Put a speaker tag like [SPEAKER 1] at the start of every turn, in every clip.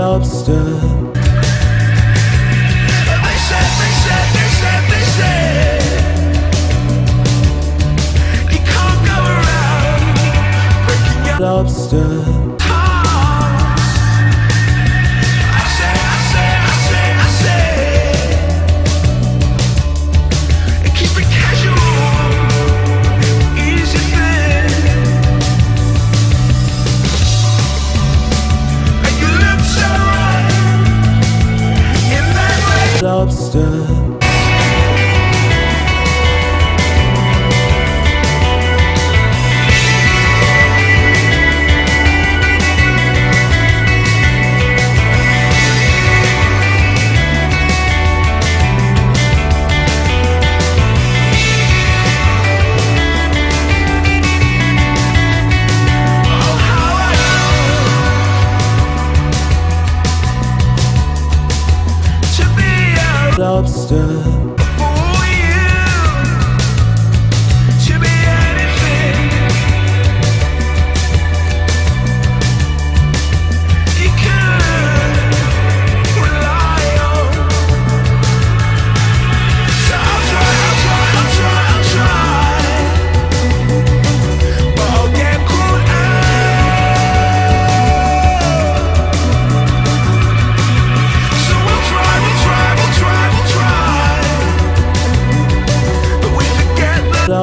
[SPEAKER 1] lobster.
[SPEAKER 2] The.
[SPEAKER 1] lobster.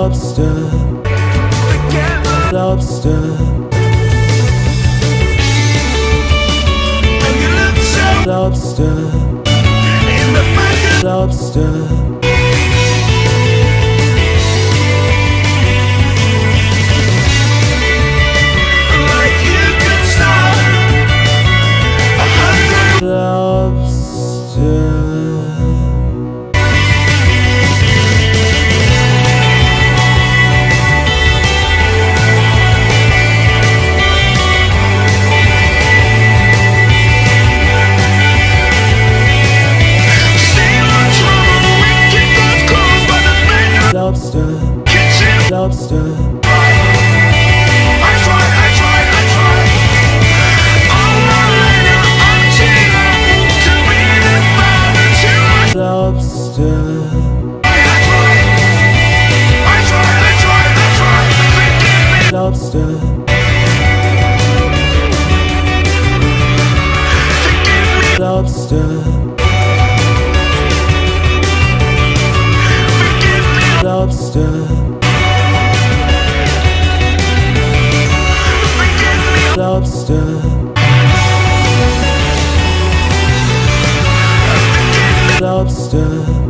[SPEAKER 1] lobster. Lobster. Lobster. lobster. Lobster. Lobster. Lobster. lobster lobster